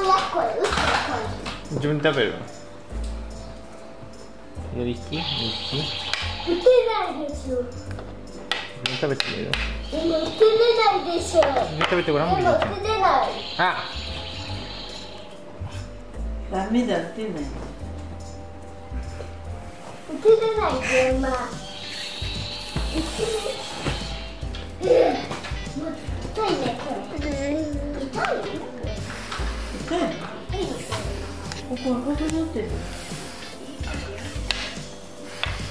親子これうちの自分で食べるやりきやりき子打てないでしょ。自分で食べてみるでも打てないでしょ。自分で食べてごらんでも打てない。あ！ダメだってね。打てないでまあ打てないういねこれ。痛い？ここ赤くなってる。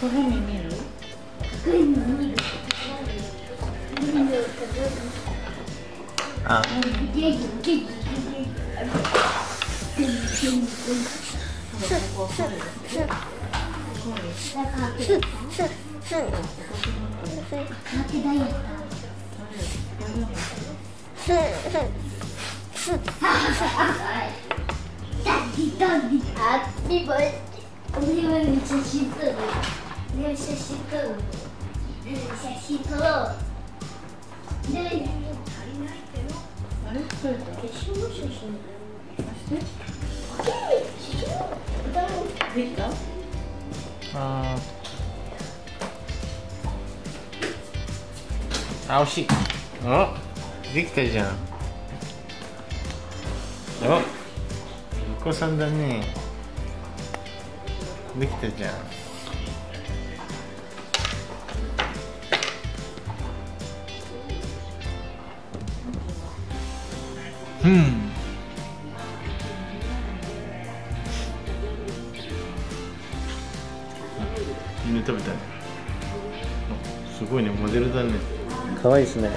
鏡見るグリの見るグあゲギゲギゲギハッピーバースデー俺は写真撮るね写真撮るね写真撮ろうねあれ取れた消しの写真貸してできたああ惜しいあできたじゃんおお子さんだね。できたじゃん。うん。みんな食べたね。おすごいね。モデルだね。可愛いですね。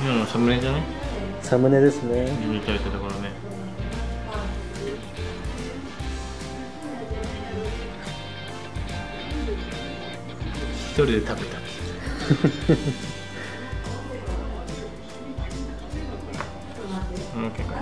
今のサムネじゃねサムネですね。みんな食べたところね。一人で食べた。うん結構